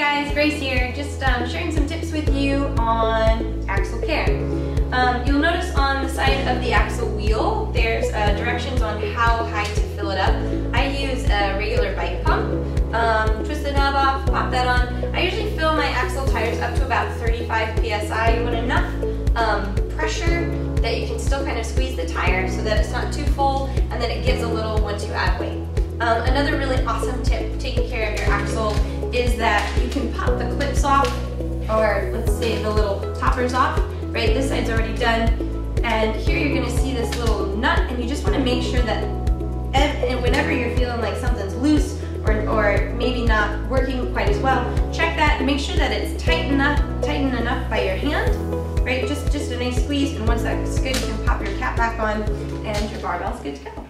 guys, Grace here, just um, sharing some tips with you on axle care. Um, you'll notice on the side of the axle wheel, there's uh, directions on how high to fill it up. I use a regular bike pump. Um, twist the knob off, pop that on. I usually fill my axle tires up to about 35 psi. Want enough um, pressure that you can still kind of squeeze the tire so that it's not too full and then it gives a little once you add weight. Um, another really awesome tip taking care of your axle is that can pop the clips off or let's say the little toppers off, right? This side's already done. And here you're gonna see this little nut and you just wanna make sure that and whenever you're feeling like something's loose or, or maybe not working quite as well, check that and make sure that it's tight enough, tightened enough by your hand, right? Just, just a nice squeeze and once that's good, you can pop your cap back on and your barbell's good to go.